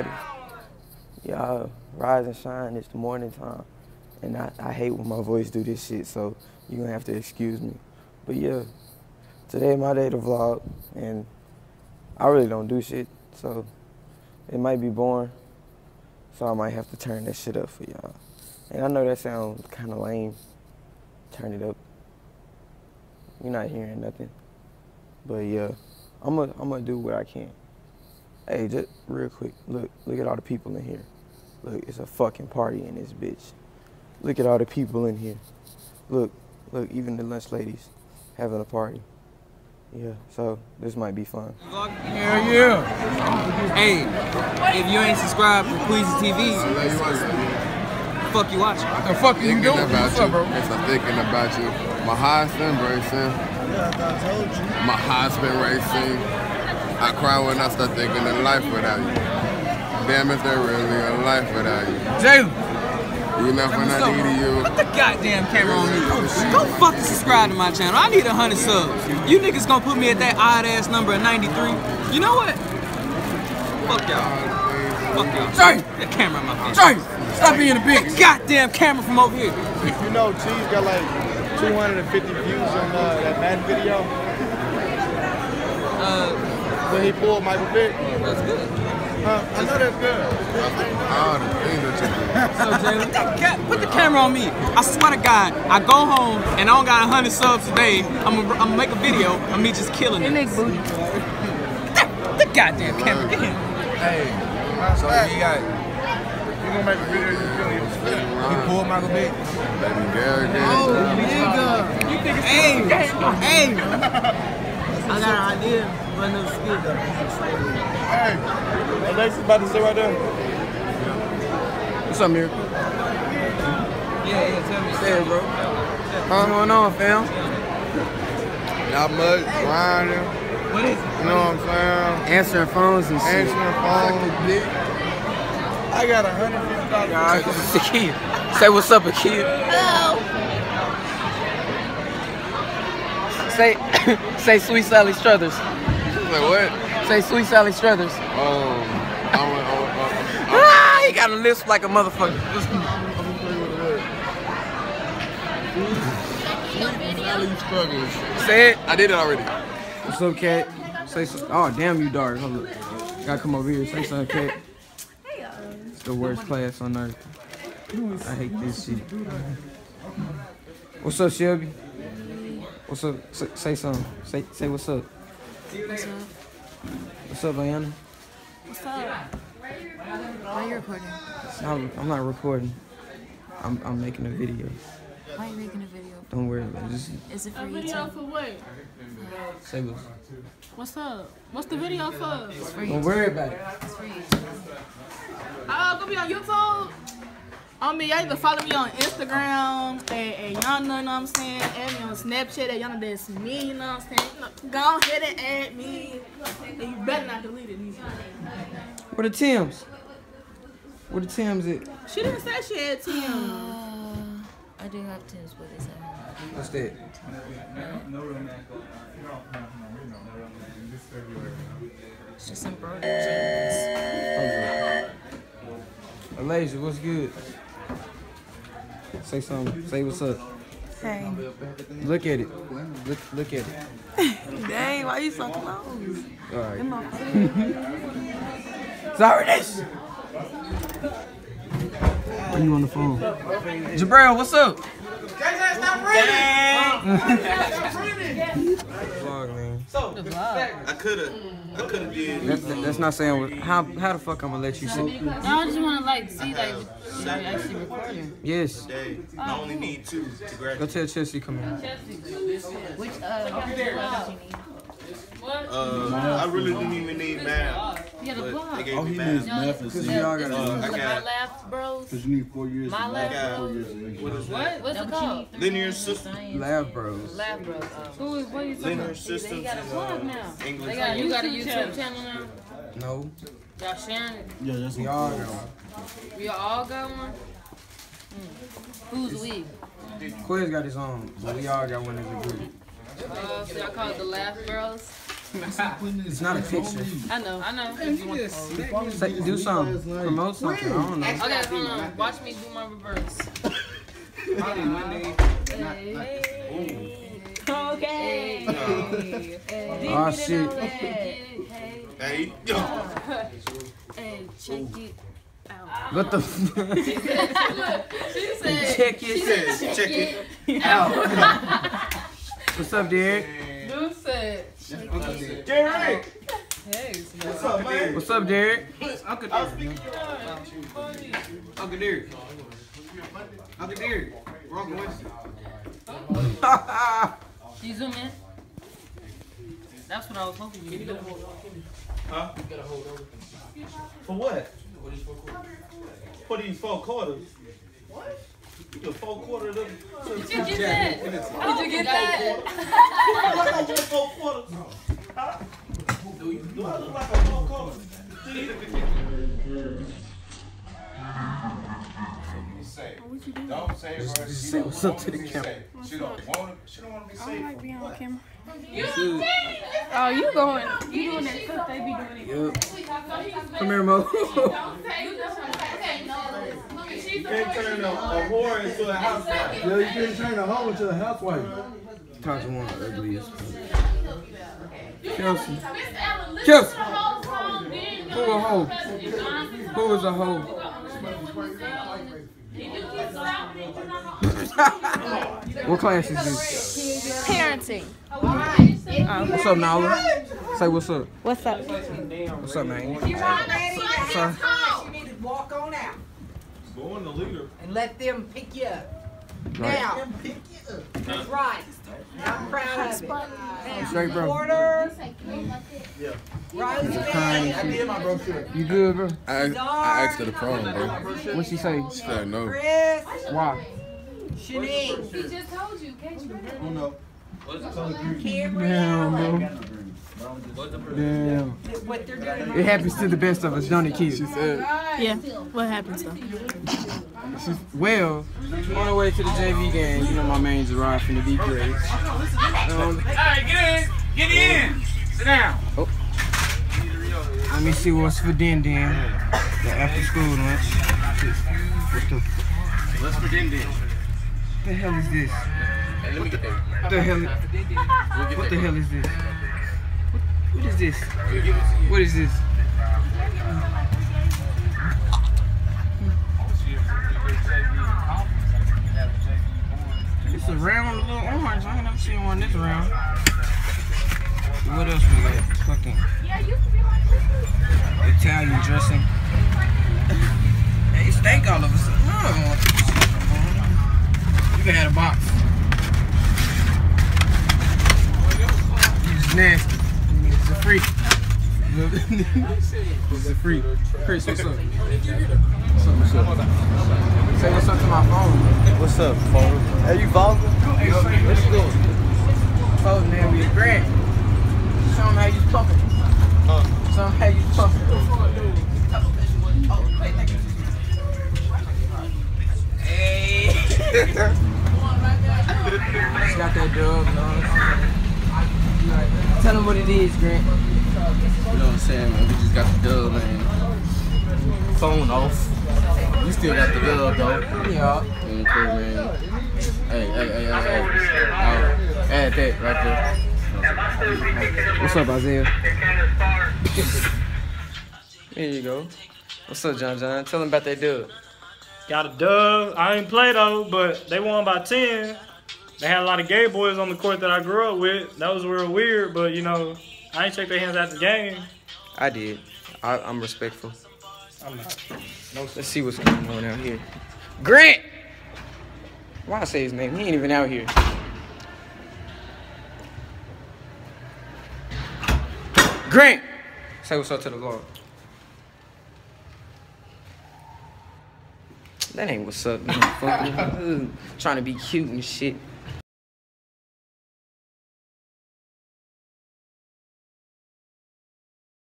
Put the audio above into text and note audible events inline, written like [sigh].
everybody. Y'all rise and shine. It's the morning time, and I, I hate when my voice do this shit. So you gonna have to excuse me. But yeah, today my day to vlog, and I really don't do shit, so it might be boring. So I might have to turn that shit up for y'all. And I know that sounds kind of lame. Turn it up. You're not hearing nothing. But yeah, I'm gonna I'm gonna do what I can. Hey, just real quick, look look at all the people in here. Look, it's a fucking party in this bitch. Look at all the people in here. Look, look, even the lunch ladies having a party. Yeah, so this might be fun. Hell yeah. Hey, if you ain't subscribed to Queasy TV, fuck you watching. The fuck you Thinking doing? about What's you. up, bro? Yes, I'm thinking about you. My heart's been racing. My heart's been racing. I cry when I start thinking of life without you. Damn, is there really a life without you? Jalen. You left when I needed you. Put the goddamn camera on me. Go fucking subscribe to my channel. I need a hundred subs. You niggas gonna put me at that odd ass number of 93? You know what? Fuck y'all. Fuck y'all. Jay. That camera in my face. Jay, stop being a bitch. Goddamn camera from over here. You know, Cheese got like 250 views on uh, that Madden video when he pulled Michael Vick. that's good. Huh? I know that's good. All the things that you do. So, Jay, put, that put the camera on me. I swear to God, I go home and I don't got 100 subs today. I'm gonna I'm make a video of me just killing it. booty. The goddamn camera. Get. Hey, so he got, You gonna make a video you feel you he pulled Michael Vick. Baby girl, Oh, girl. nigga. Hey, hey. I got an idea, but no skill. Hey, Alexis about to sit right there. What's up, Miracle? Yeah, yeah, tell me. Say it, bro. What's going on, fam? Not much, grinding. What is it? You know what I'm saying? Answering phones and shit. Answering phones. I got a hundred fifty dollars. Alright, this is the kid. Say what's up, a kid. Oh, Say, [coughs] say Sweet Sally Struthers. Like what? Say Sweet Sally Struthers. Um, I went, I went, I went, Ah, he got a lisp like a motherfucker. Valley struggles. Say it. I did it already. What's up, cat? Say so. Oh, damn, you dark. Hold up. Gotta come over here. Say something, cat. It's the worst class on earth. I hate this shit. What's up, Shelby? What's up? Say, say something. Say, say what's up. What's up? What's up, Ayana? What's up? Why are you recording? I'm, I'm not recording. I'm, I'm making a video. Why are you making a video? Don't worry about it. Just Is it for A video YouTube? for what? say what's. What's up? What's the video for? It's for Don't worry about it. It's for YouTube. Oh, gonna be on YouTube? I mean, y'all need to follow me on Instagram and, and y'all know, you know what I'm saying? Add me on Snapchat at y'all know that's me, you know what I'm saying? Go ahead and add me. And you better not delete it either. Where the Tims? Where the Tims at? She didn't say she had Tim. Uh, I do have Tim's, but it's at home. What's that? It's just embroidered jeans. Elijah, what's good? Say something. Say what's up. Hey. Look at it. Look, look at it. [laughs] Dang, why you so close? All right. [laughs] Sorry, this. Are you on the phone? Jabril, what's up? Vlog, [laughs] man. I coulda, I coulda did. That, that- that's not saying how how the fuck I'm gonna let you see. No, I just wanna like see like you actually recording. Yes. Day. I only need two to Go tell Chelsea come in. Which, uh, what did you need? Uh, I really didn't even need math, You got a but they blog. gave me math. Math and Cause y'all gotta. Uh, I My got bros. Because you need four years My of lab four bros. years of English. what is What? that? What's it called? Linear system, Lab bros. Lab bros. Who is what are you talking linear about? systems They got a blog uh, now. English. They got, you got a YouTube channel now? No. Y'all sharing it? Yeah, that's We what all got one. We all got one? Who's we? Quiz got his own, but we all got one as a group. Uh, so y'all call it the Laugh Bros? It's not a picture. I know. I know. Say, do something. Promote something. I don't know. Okay, hold on. Watch me do my reverse. Ah, okay. Oh shit. Hey, And check it out. What the? [laughs] F- She said. Check she it. said, check it. out. What's up, Derek? Dude said. Derek. Hey, What's up, man? What's up, Derek? Uncle Derek. Uncle Derek. Uncle Derek. Wrong voice. You zoom in. That's what I was hoping you would do. Huh? For what? For these four quarters. What? The four quarters of Did you get that? Did you get oh, that? four quarters. [laughs] Huh? Do I look like a four quarters? Don't say it, bro. She don't What's up to the camera? She don't want to. She don't want to be I don't like being on camera. Shoot. Oh, you going? You doing that stuff they be doing it. Yup. Come here, Mo. You can't turn a, a whore into a housewife. Yeah, you can't turn a hoe into a housewife. Talk to one of the ugliest. Kelsey. Kelsey. Who a hoe? Who is a hoe? [laughs] what class is this? Parenting. Oh. What's up, Nala? Say what's up. What's up? What's up, man? What's up? You need to walk on the leader. and let them pick you up. Right. Now, that's right. I'm proud of it. Now, Straight, bro. Porter, Yeah. Rosemary, I did my brochure. You good, bro? I, asked- I asked her the prom, bro. What she say? She said no. Chris, Why? Shanique, He just told you, can't you? Oh no. Cameron, Damn, bro. Damn. what they're doing. It happens to the best of us, don't it, kids? She said, Yeah. What happens though? Well, on the way to the JV game, you know my man's arrived from the D grade. Um, Alright, get in. Get in. Sit down. Oh. let me see what's for din din. The after school lunch. What the, What's for din din? the hell is this? Hey, let me get that. What the hell? What the hell is this? What, is this? What is this? It's a round little orange. I ain't never seen one this round. What else we got? Fucking Italian dressing. Hey, stank all of a sudden. You can have a box. It's nasty. It's a freak. it's a freak. Chris, what's up? What's up, what's up? Say what's up to my phone. What's up, phone? Hey, you vlogging? Let's go. Told him that we Grant. Show him how you pumping. Show him how you pumping. Tell him what it is, Grant. You know what I'm saying, man? We just got the dub, man. Phone off. You still got the dub, though. Yeah. Okay, man. Hey, hey, hey, hey, hey. Uh, add that right there. What's up, Isaiah? there you go. What's up, John John? Tell them about that dub. Got a dub. I ain't play though, but they won by 10. They had a lot of gay boys on the court that I grew up with. That was real weird, but you know, I ain't shake their hands after the game. I did. I, I'm respectful. I'm not. Let's see what's going on out here. Grant! Why I say his name? He ain't even out here. Grant! Say what's up to the Lord. That ain't what's up, man. Fuck, [laughs] Trying to be cute and shit.